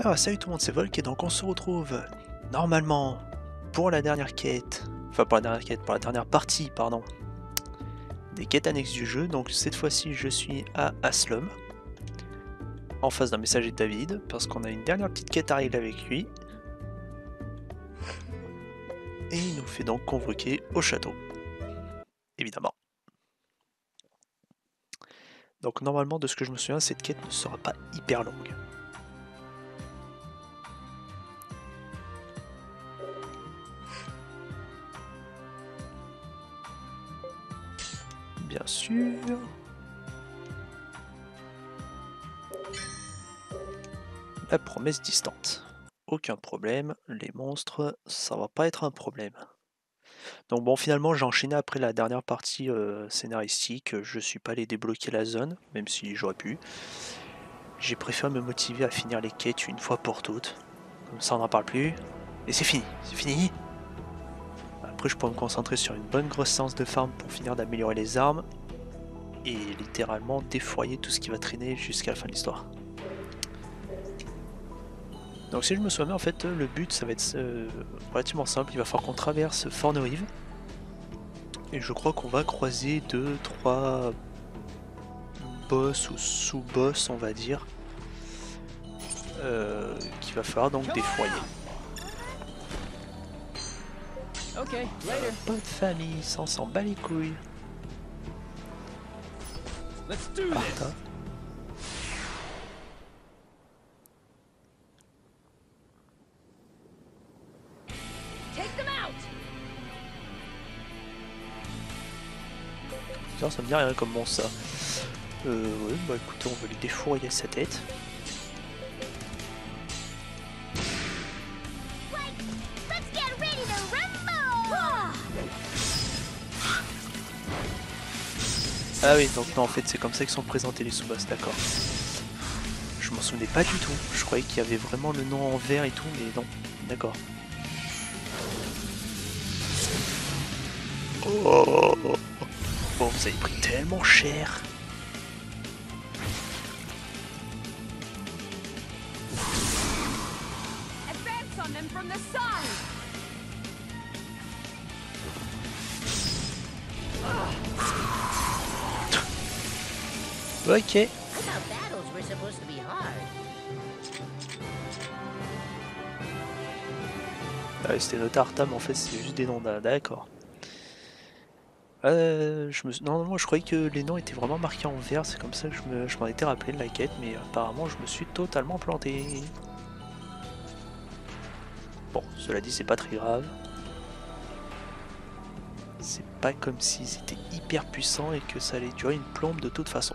Alors salut tout le monde, c'est Volk et donc on se retrouve normalement pour la dernière quête, enfin pour la dernière quête, pour la dernière partie, pardon, des quêtes annexes du jeu. Donc cette fois-ci je suis à Aslum, en face d'un messager de David, parce qu'on a une dernière petite quête à régler avec lui. Et il nous fait donc convoquer au château, évidemment. Donc normalement de ce que je me souviens, cette quête ne sera pas hyper longue. Bien sûr. La promesse distante. Aucun problème, les monstres, ça va pas être un problème. Donc bon, finalement, j'ai enchaîné après la dernière partie euh, scénaristique. Je suis pas allé débloquer la zone, même si j'aurais pu. J'ai préféré me motiver à finir les quêtes une fois pour toutes. Comme ça, on n'en parle plus. Et c'est fini, c'est fini je pourrais me concentrer sur une bonne grosse séance de farm pour finir d'améliorer les armes et littéralement défoyer tout ce qui va traîner jusqu'à la fin de l'histoire. Donc si je me souviens en fait, le but, ça va être euh, relativement simple. Il va falloir qu'on traverse Fornerive. Et je crois qu'on va croiser 2-3 boss ou sous-boss, on va dire. Euh, qu'il va falloir donc défoyer. Ok, later. Pas de famille, ça on s'en bat les couilles. Let's do this. Take them out. ça me dit rien comme bon ça. Euh, ouais, bah écoutez, on va lui défourailler sa tête. Ah oui, donc non, en fait, c'est comme ça qu'ils sont présentés les sous-boss, d'accord. Je m'en souvenais pas du tout. Je croyais qu'il y avait vraiment le nom en vert et tout, mais non. D'accord. Oh Bon, vous avez pris tellement cher. Ok. Ah, c'était notre Artam en fait, c'est juste des noms d'accord. Euh, me... Non, moi je croyais que les noms étaient vraiment marqués en vert, c'est comme ça que je m'en étais rappelé de la quête, mais apparemment je me suis totalement planté. Bon, cela dit, c'est pas très grave. C'est pas comme s'ils étaient hyper puissants et que ça allait durer une plombe de toute façon.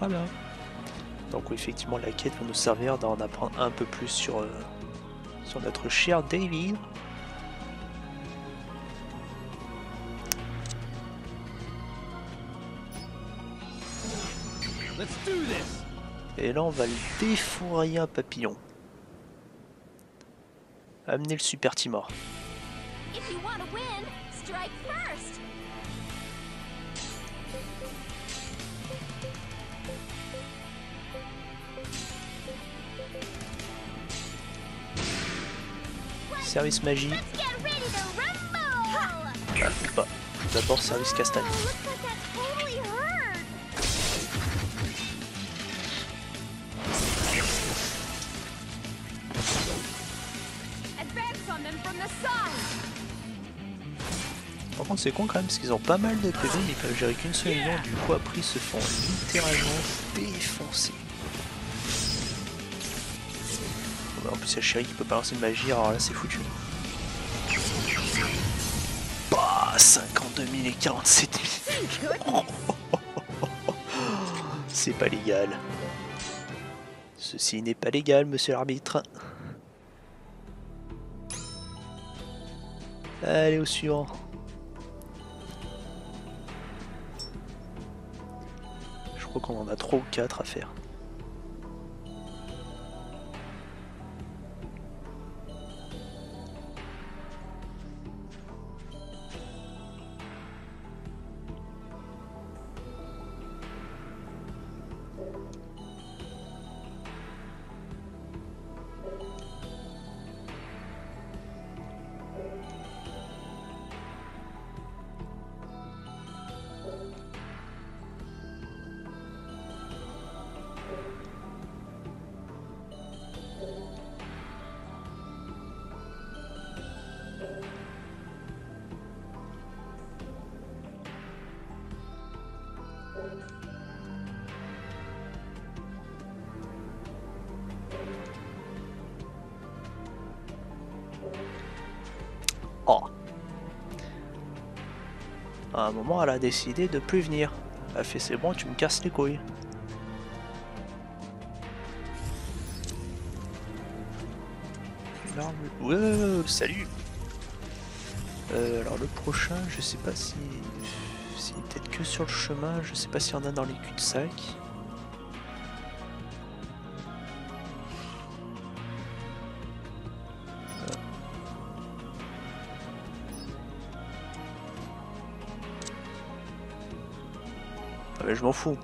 Voilà. Donc effectivement la quête va nous servir d'en apprendre un peu plus sur, euh, sur notre cher David. Et là on va le défourailler un papillon. Amener le super Timor. Service magie. Ah, pas. D'abord service castagne. Par contre c'est con quand même parce qu'ils ont pas mal de PV mais ils peuvent gérer qu'une seule union du coup après ils se font littéralement A Chéri qui peut balancer une magie, alors là, c'est foutu. Bah, 52 000 et 47 000. c'est pas légal. Ceci n'est pas légal, monsieur l'arbitre. Allez, au suivant. Je crois qu'on en a 3 ou 4 à faire. À un moment, elle a décidé de plus venir. Elle fait c'est bon, tu me casses les couilles. Salut. Euh, alors le prochain, je sais pas si, si peut-être que sur le chemin, je sais pas s'il y en a dans les cul-de-sac. Je m'en fous.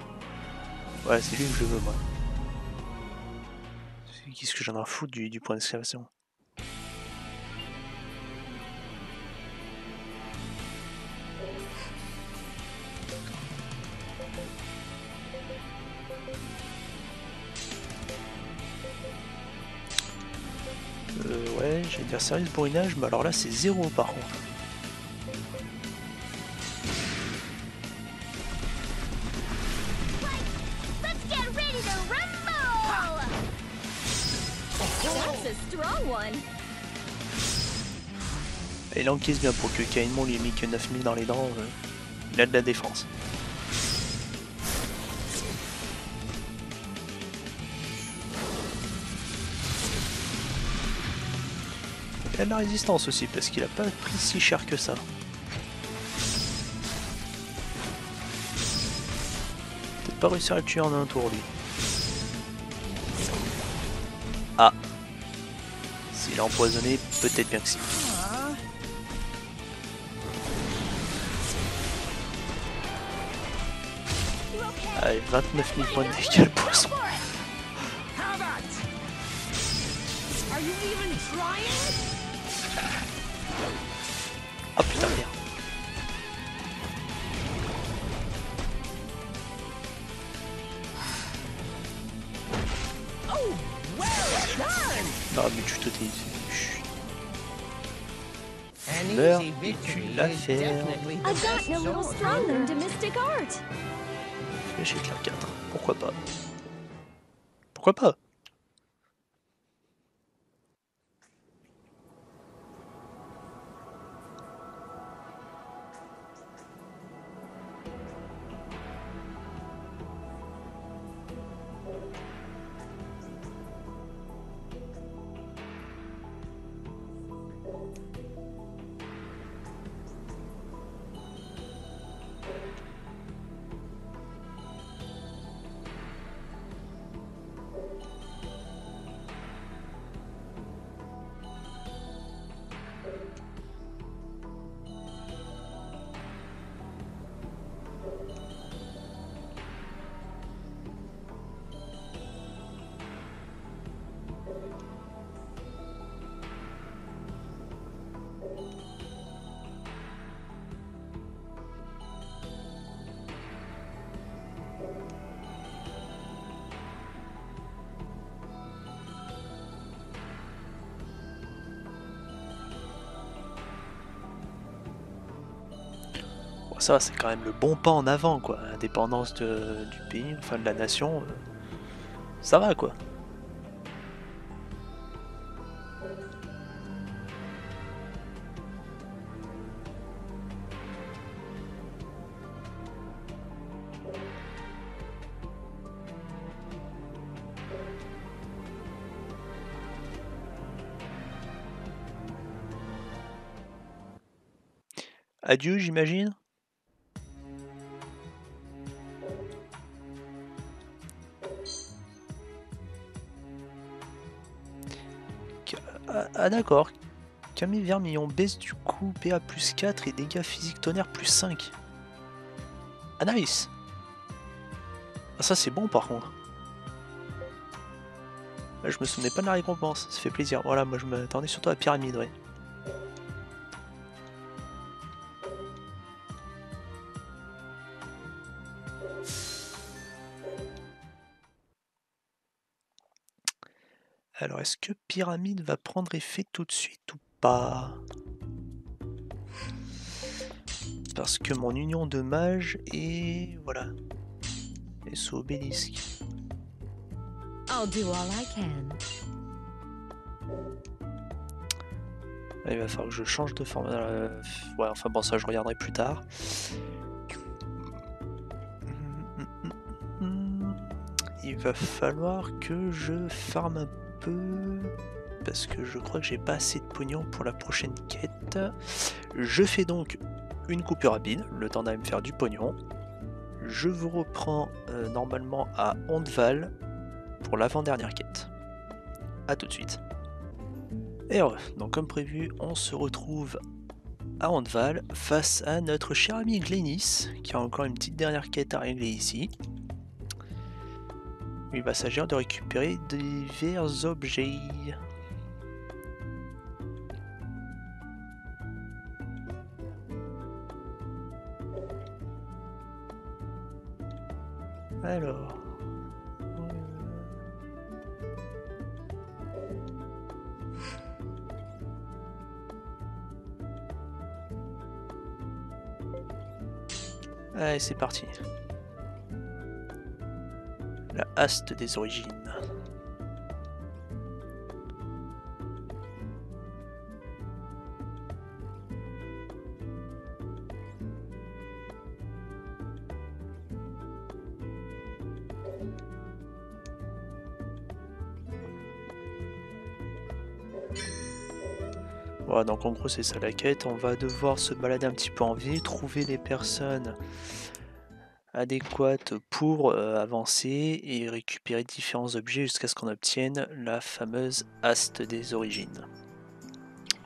Ouais, c'est lui que je veux, moi. Qu'est-ce que j'en ai à foutre du, point d'exclamation Euh, ouais, j'allais dire sérieux bourrinage, mais alors là c'est zéro par contre. Il encaisse bien pour que Kainmon lui ait mis que 9000 dans les dents. euh, il a de la défense. Il a de la résistance aussi parce qu'il a pas pris si cher que ça. Peut-être pas réussir à le tuer en un tour lui. Ah S'il est empoisonné, peut-être bien que si. Allez, 29 000 points de dégâts le poisson. Have it! Are you even trying? Ah putain merde. Oh, well done! Non mais tu te. An Meurs et tu victory la is fermes. definitely the I've best gotten a little sort. stronger into mystic art. Flèche éclair 4. Pourquoi pas? Pourquoi pas? ça, c'est quand même le bon pas en avant, quoi. Indépendance de, du pays, enfin de la nation, euh, ça va, quoi. Adieu, j'imagine? Ah, d'accord. Camille Vermillon baisse du coup PA plus 4 et dégâts physiques tonnerre plus 5. Ah nice Ah ça c'est bon par contre. Ah, Je me souvenais pas de la récompense, ça fait plaisir. Voilà, moi je m'attendais surtout à la pyramide. Est-ce que pyramide va prendre effet tout de suite ou pas? Parce que mon union de mages est... Voilà. Et sous obélisque. I'll do all I can. Il va falloir que je change de forme. Euh, ouais, enfin bon, ça je regarderai plus tard. Il va falloir que je farme un Parce que je crois que j'ai pas assez de pognon pour la prochaine quête. Je fais donc une coupure rapide, le temps d'aller me faire du pognon. Je vous reprends euh, normalement à Ondval pour l'avant-dernière quête. A tout de suite. Et. Donc comme prévu, on se retrouve à Andval face à notre cher ami Glénis, qui a encore une petite dernière quête à régler ici. Il va s'agir de récupérer divers objets. Alors... Allez, c'est parti. La haste des origines. Voilà, donc en gros c'est ça la quête. On va devoir se balader un petit peu en ville, trouver des personnes adéquates pour euh, avancer et récupérer différents objets jusqu'à ce qu'on obtienne la fameuse haste des origines.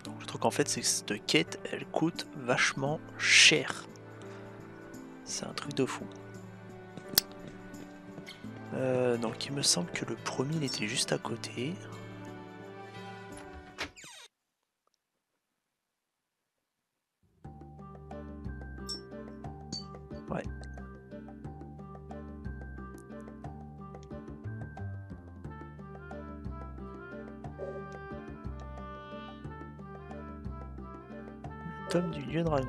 Donc, le truc en fait cette quête elle coûte vachement cher. C'est un truc de fou. Euh, donc il me semble que le premier il était juste à côté. Ouais. Tome du dieu dragon.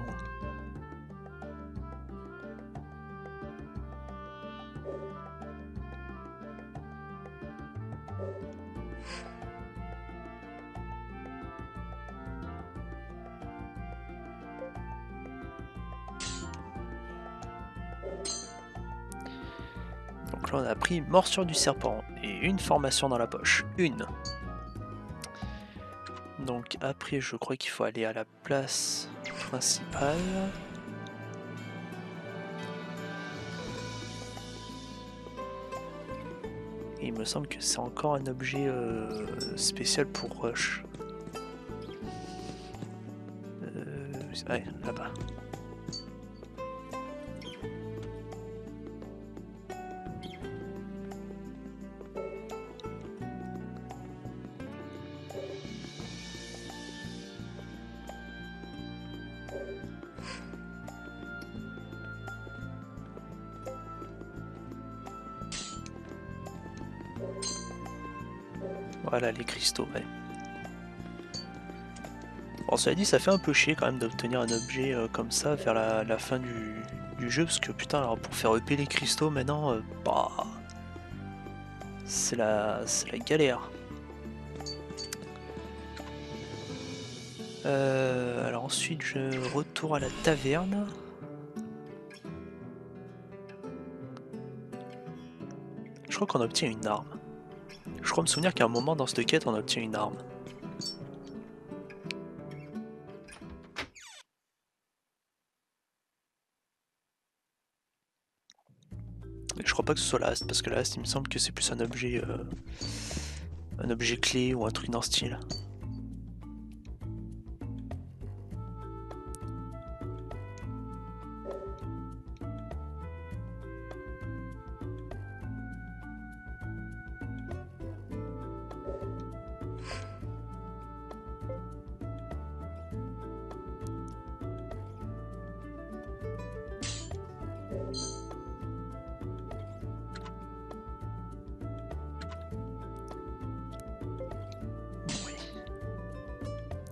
Donc là on a pris morsure du serpent et une formation dans la poche. Une. Donc après je crois qu'il faut aller à la place principale. Il me semble que c'est encore un objet euh, spécial pour Rush. Euh, ouais, là-bas. Voilà les cristaux, ouais. Bon, cela dit, ça fait un peu chier quand même d'obtenir un objet euh, comme ça vers la, fin du, du jeu, parce que putain, alors pour faire EP les cristaux maintenant, euh, bah, c'est la, la galère. Euh, alors ensuite, je retourne à la taverne. Je crois qu'on obtient une arme. Je crois me souvenir qu'à un moment dans cette quête, on obtient une arme. Je crois pas que ce soit la haste, parce que la haste, il me semble que c'est plus un objet... Euh, un objet clé ou un truc dans ce style.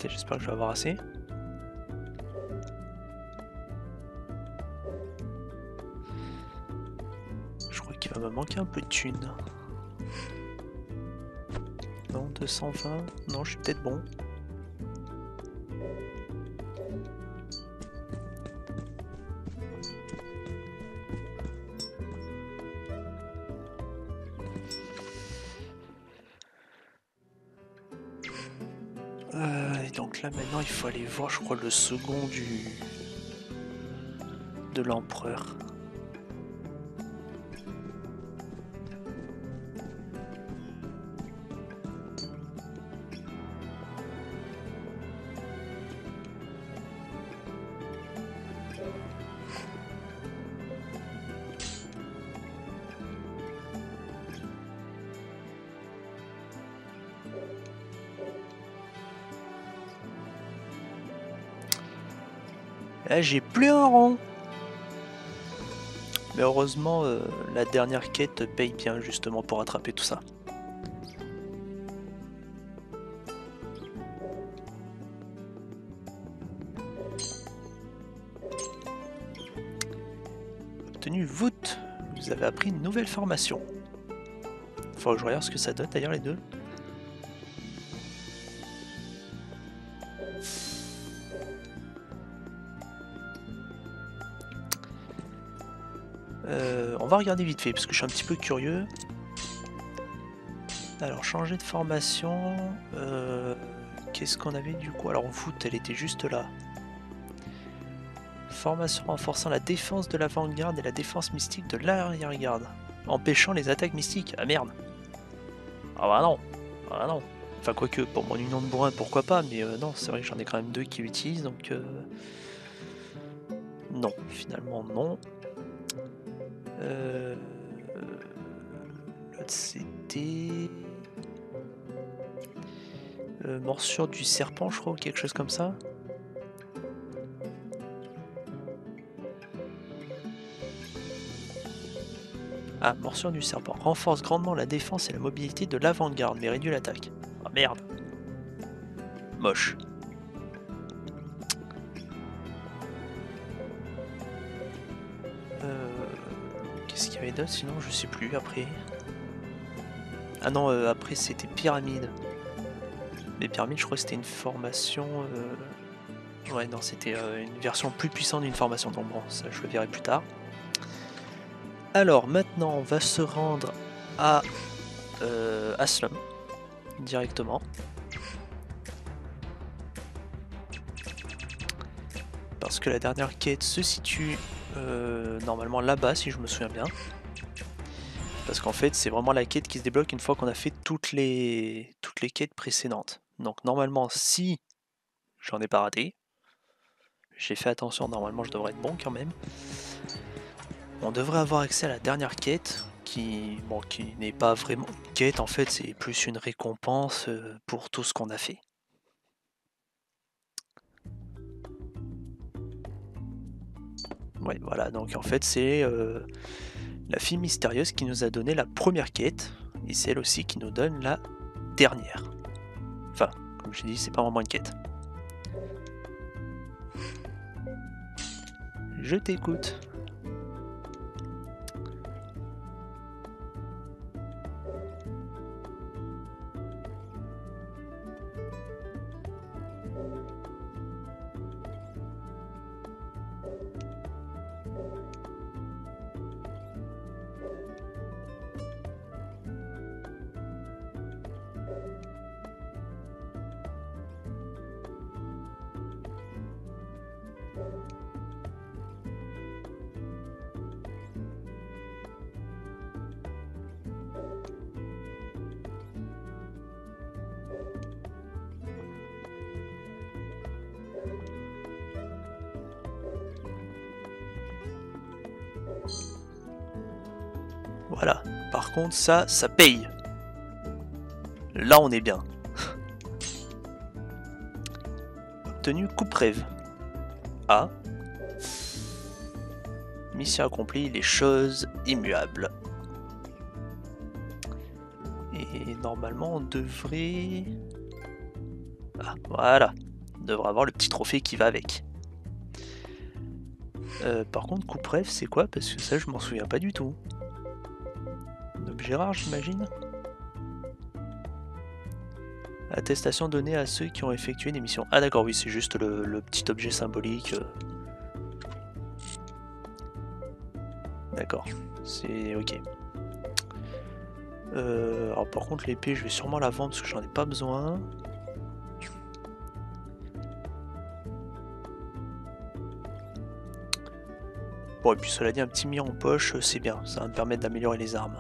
J'espère que je vais avoir assez. Je crois qu'il va me manquer un peu de thunes. Non, 220. Non, je suis peut-être bon. Voir je crois le second du de l'empereur. Là j'ai plus un rond. Mais heureusement euh, la dernière quête paye bien justement pour attraper tout ça. Obtenu voûte. Vous avez appris une nouvelle formation. Faut que je regarde ce que ça donne d'ailleurs les deux. Regarder vite fait parce que je suis un petit peu curieux. Alors changer de formation. euh, Qu'est-ce qu'on avait du coup? Alors voûte, elle était juste là. Formation renforçant la défense de l'avant-garde et la défense mystique de l'arrière-garde. Empêchant les attaques mystiques. Ah merde Ah bah non Ah bah non Enfin quoique, pour mon union de bourrin, pourquoi pas, mais euh, non, c'est vrai que j'en ai quand même deux qui l'utilisent, donc... euh, Non, finalement non. Euh... L'autre c'était... Euh, morsure du serpent, je crois, ou quelque chose comme ça. Ah, morsure du serpent. Renforce grandement la défense et la mobilité de l'avant-garde, mais réduit l'attaque. Ah merde. Moche. Sinon Je sais plus après. Ah non, euh, après c'était pyramide. Mais pyramide, je crois que c'était une formation. euh, Ouais, non, c'était euh, une version plus puissante d'une formation. Bon, ça je le verrai plus tard. Alors maintenant, on va se rendre à Aslam directement. Parce que la dernière quête se situe normalement là-bas, si je me souviens bien. Parce qu'en fait, c'est vraiment la quête qui se débloque une fois qu'on a fait toutes les, toutes les quêtes précédentes. Donc normalement, si j'en ai pas raté, j'ai fait attention, normalement je devrais être bon quand même. On devrait avoir accès à la dernière quête, qui, bon, qui n'est pas vraiment une quête en fait, c'est plus une récompense euh, pour tout ce qu'on a fait. Ouais, voilà, donc en fait c'est euh, la fille mystérieuse qui nous a donné la première quête, et c'est elle aussi qui nous donne la dernière. Enfin, comme je dis, c'est pas vraiment une quête. Je t'écoute. Voilà. Par contre, ça, ça paye. Là, on est bien. Obtenu coupe rêve. Ah. Mission accomplie, les choses immuables. Et normalement, on devrait... Ah, voilà. On devrait avoir le petit trophée qui va avec. Euh, par contre, coupe rêve, c'est quoi? Parce que ça, je m'en souviens pas du tout. Objet rare, j'imagine Attestation donnée à ceux qui ont effectué des missions. Ah d'accord, oui, c'est juste le, petit objet symbolique. euh. D'accord, c'est ok. Euh, alors par contre l'épée je vais sûrement la vendre parce que j'en ai pas besoin. Bon et puis cela dit un petit mi en poche c'est bien, ça va me permettre d'améliorer les armes.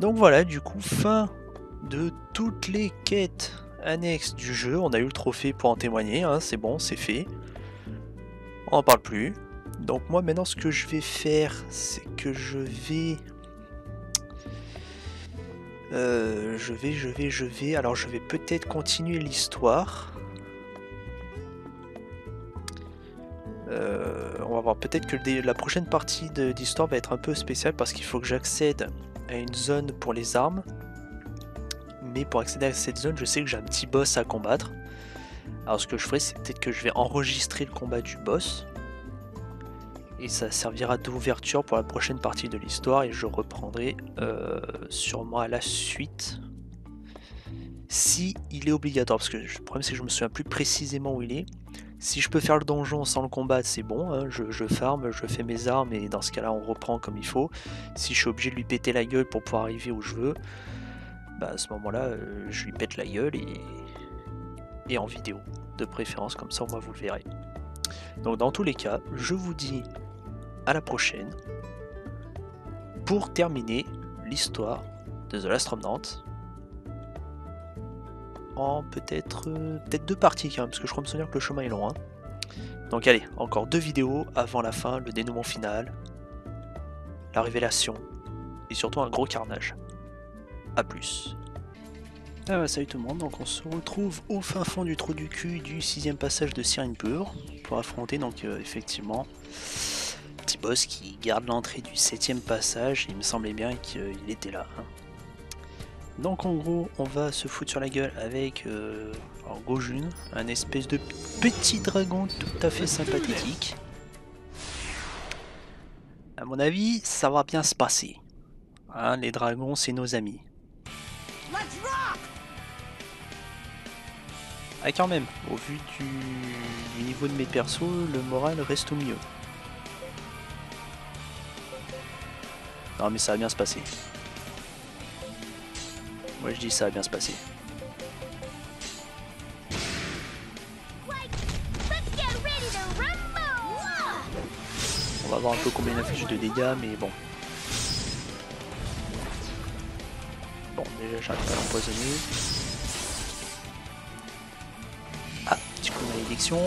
Donc voilà du coup fin de toutes les quêtes annexes du jeu. On a eu le trophée pour en témoigner, hein, c'est bon, c'est fait. On n'en parle plus. Donc moi maintenant ce que je vais faire c'est que je vais euh, je vais, je vais, je vais. Alors, je vais peut-être continuer l'histoire. Euh, on va voir. Peut-être que la prochaine partie de- d'histoire va être un peu spéciale parce qu'il faut que j'accède une zone pour les armes. Mais pour accéder à cette zone, je sais que j'ai un petit boss à combattre. Alors, ce que je ferai, c'est peut-être que je vais enregistrer le combat du boss. Et ça servira d'ouverture pour la prochaine partie de l'histoire et je reprendrai euh, sûrement à la suite. Si il est obligatoire, parce que le problème c'est que je me souviens plus précisément où il est. Si je peux faire le donjon sans le combattre, c'est bon, hein, je, je je fais mes armes et dans ce cas-là on reprend comme il faut. Si je suis obligé de lui péter la gueule pour pouvoir arriver où je veux, bah à ce moment-là euh, je lui pète la gueule et, et en vidéo de préférence, comme ça moins vous le verrez. Donc dans tous les cas, je vous dis à la prochaine pour terminer l'histoire de The Last Remnant en peut-être euh, peut-être deux parties quand même parce que je crois me souvenir que le chemin est long. hein. Donc allez, encore deux vidéos avant la fin, le dénouement final, la révélation et surtout un gros carnage. A plus. Ah bah, salut tout le monde, donc on se retrouve au fin fond du trou du cul du sixième passage de Sirène Pure pour affronter donc euh, effectivement petit boss qui garde l'entrée du septième passage, il me semblait bien qu'il était là. hein. Donc en gros, on va se foutre sur la gueule avec euh, alors, Gojun, un espèce de petit dragon tout à fait sympathique. À mon avis, ça va bien se passer. Hein, les dragons, c'est nos amis. Ah quand même, au vu du, du niveau de mes persos, le moral reste au mieux. Non mais ça va bien se passer. Moi je dis ça va bien se passer. On va voir un peu combien il affiche de dégâts mais bon. Bon déjà j'arrive pas à l'empoisonner. Ah, petit coup de malédiction.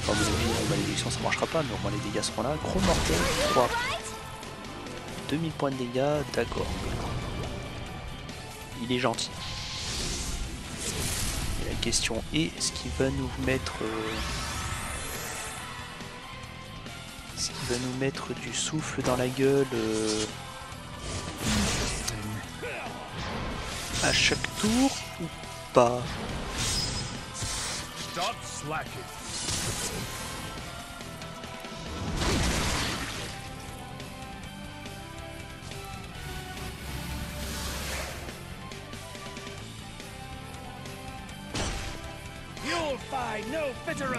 Enfin vous avez vu, la malédiction ça marchera pas mais au moins les dégâts seront là. Gros mortel, 3. 2000 points de dégâts, d'accord. Il est gentil. La question est, est-ce qu'il va nous mettre... euh, Est-ce qu'il va nous mettre du souffle dans la gueule euh, à chaque tour ou pas?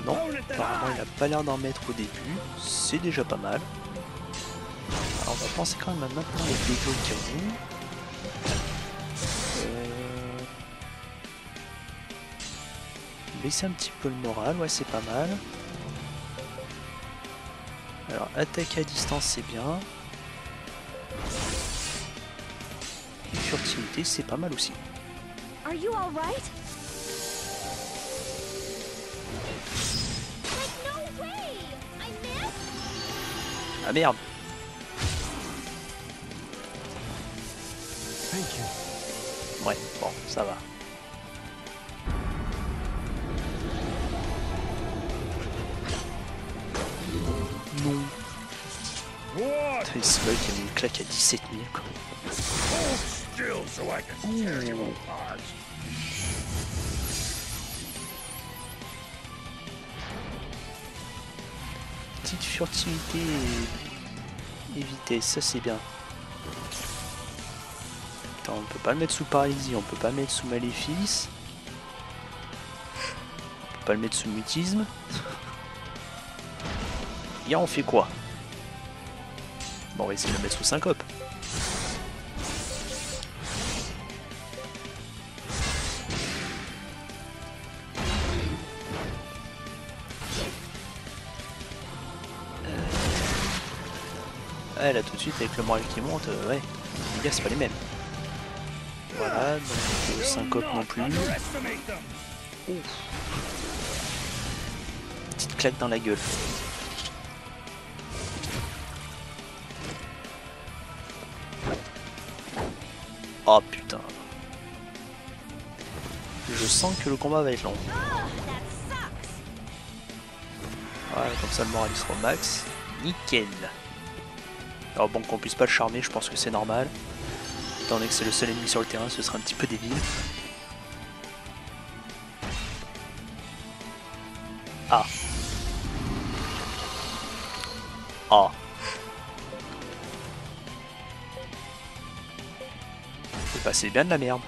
Non, apparemment il I. a pas l'air d'en mettre au début, c'est déjà pas mal. Alors on va penser quand même à maintenant les dégâts au cas où. Euh, Baisser un petit peu le moral, ouais c'est pas mal. Alors attaque à distance c'est bien. Et furtivité c'est pas mal aussi. Are you Ah merde. Ouais, bon, ça va. Non. Putain, C'est vrai qu'il a mis une claque à 17 000 quoi. Hold furtivité et, et vitesse, ça c'est bien. Attends, on peut pas le mettre sous paralysie, on peut pas le mettre sous maléfice. On peut pas le mettre sous mutisme. Ya, on fait quoi? Bon, on va essayer de le mettre sous syncope. Ouais, là tout de suite avec le moral qui monte, euh, ouais, les gars c'est pas les mêmes. Voilà, donc euh, syncope non plus. Petite claque dans la gueule. Oh putain. Je sens que le combat va être long. Voilà, comme ça le moral il sera au max. Nickel. Alors bon, qu'on puisse pas le charmer, je pense que c'est normal. Étant donné que c'est le seul ennemi sur le terrain, ce serait un petit peu débile. Ah. Ah. C'est passé bien de la merde.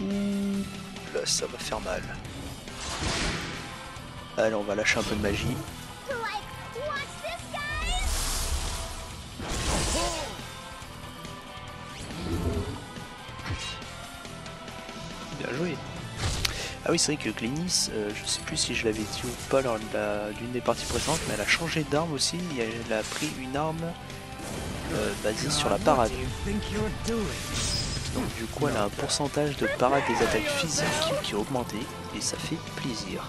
Là, ça va faire mal. Allez, on va lâcher un peu de magie. Bien joué. Ah oui, c'est vrai que Glénis, euh, je sais plus si je l'avais dit ou pas lors de d'une des parties précédentes, mais elle a changé d'arme aussi. Elle a pris une arme euh, basée sur la parade. Donc du coup, elle a un pourcentage de parade des attaques physiques qui est augmenté et ça fait plaisir.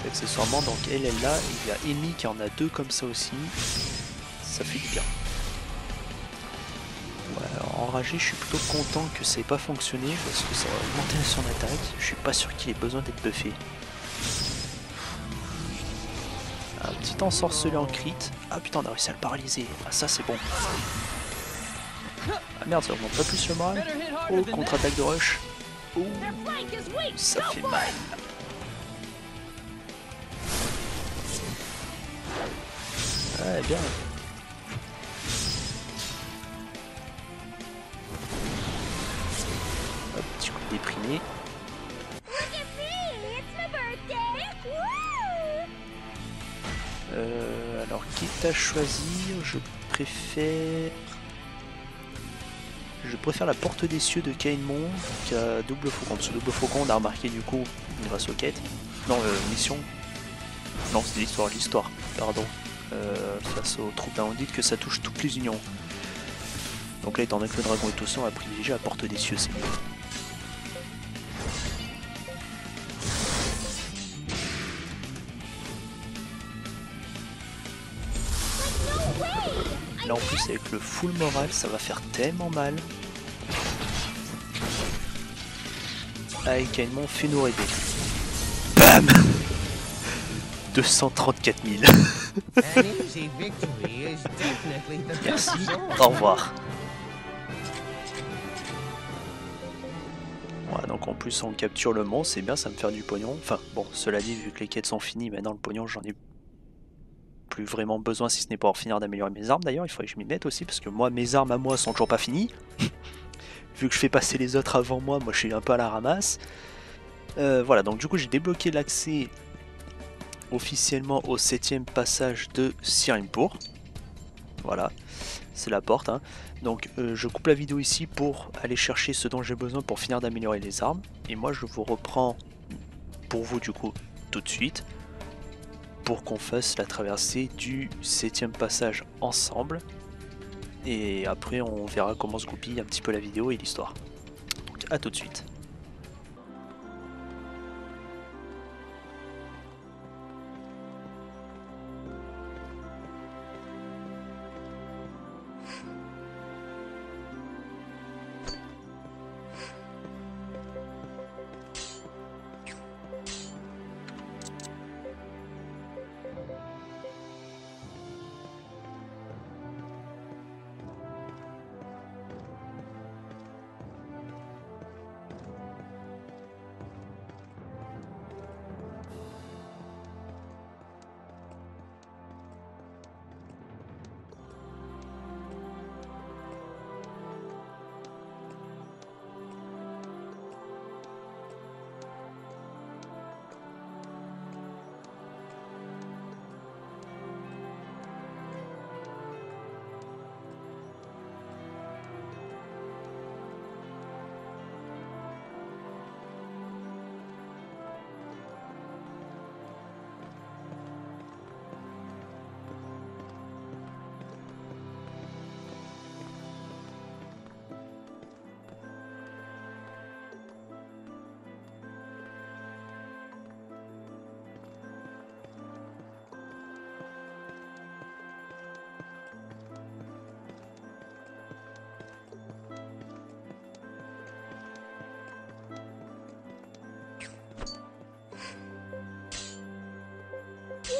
C'est accessoirement, donc elle est là, il y a Amy qui en a deux comme ça aussi. Ça fait du bien. Enragé, je suis plutôt content que ça ait pas fonctionné parce que ça va augmenter son attaque. Je suis pas sûr qu'il ait besoin d'être buffé. Un petit ensorcelé en crit. Ah putain, on a réussi à le paralyser. Ah ça c'est bon. Ah merde, ça augmente pas plus le moral Oh, contre-attaque de rush. Oh, ça fait mal. Ouais, bien. Hop, petit coup déprimé. Euh, alors, quitte à choisir, je préfère... Je préfère la porte des cieux de Kainmon qu'à Double Faucon. Parce que Double Faucon, on a remarqué du coup, grâce aux quêtes. Non, euh, mission. Non, c'est l'histoire, l'histoire, pardon. Euh, face aux troupes d'un que ça touche toutes les unions. Donc là, étant donné que le dragon est tout sang, va privilégier la porte des cieux, c'est mieux. Là en plus avec le full moral ça va faire tellement mal. Allez Kainmon fais-nous rêver. BAM 234 000. An easy victory is definitely the Merci, au revoir. Voilà, donc en plus on capture le monstre, c'est bien, ça me fait du pognon. Enfin bon, cela dit, vu que les quêtes sont finies, maintenant le pognon j'en ai plus vraiment besoin si ce n'est pour finir d'améliorer mes armes d'ailleurs, il faudrait que je m'y mette aussi parce que moi mes armes à moi sont toujours pas finies. vu que je fais passer les autres avant moi, moi je suis un peu à la ramasse. Euh, voilà, donc du coup j'ai débloqué l'accès officiellement au septième passage de Sirimpour. Voilà, c'est la porte. hein. Donc euh, je coupe la vidéo ici pour aller chercher ce dont j'ai besoin pour finir d'améliorer les armes. Et moi je vous reprends pour vous du coup tout de suite pour qu'on fasse la traversée du septième passage ensemble. Et après on verra comment se goupille un petit peu la vidéo et l'histoire. Donc à tout de suite.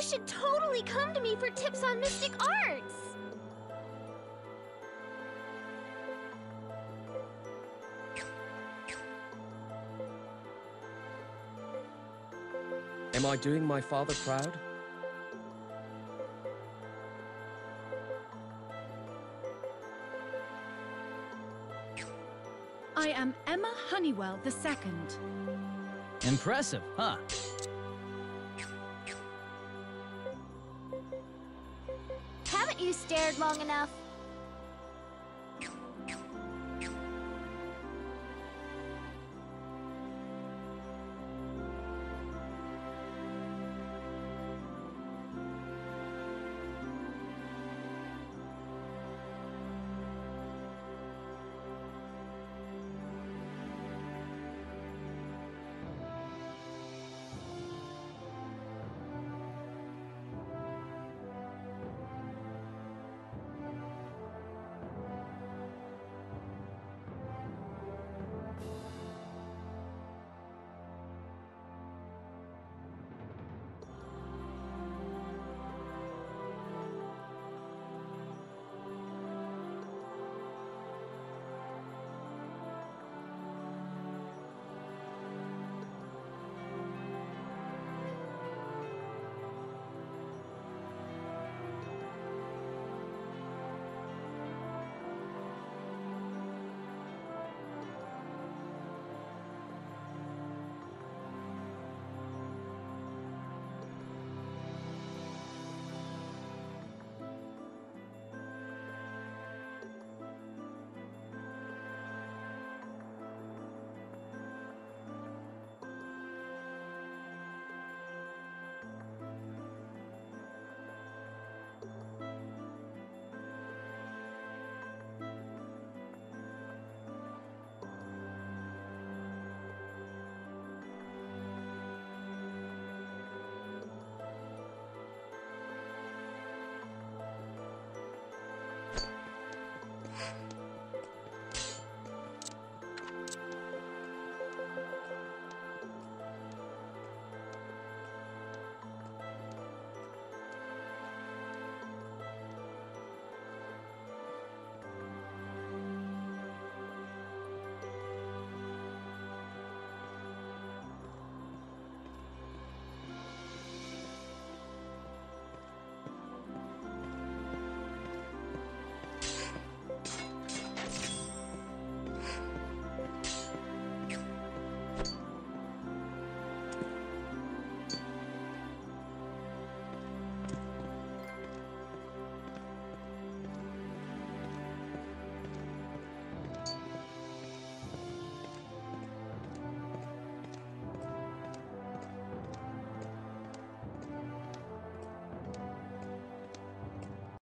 Should totally come to me for tips on mystic arts. Am I doing my father proud? I am Emma Honeywell II. Impressive, huh? Stared long enough?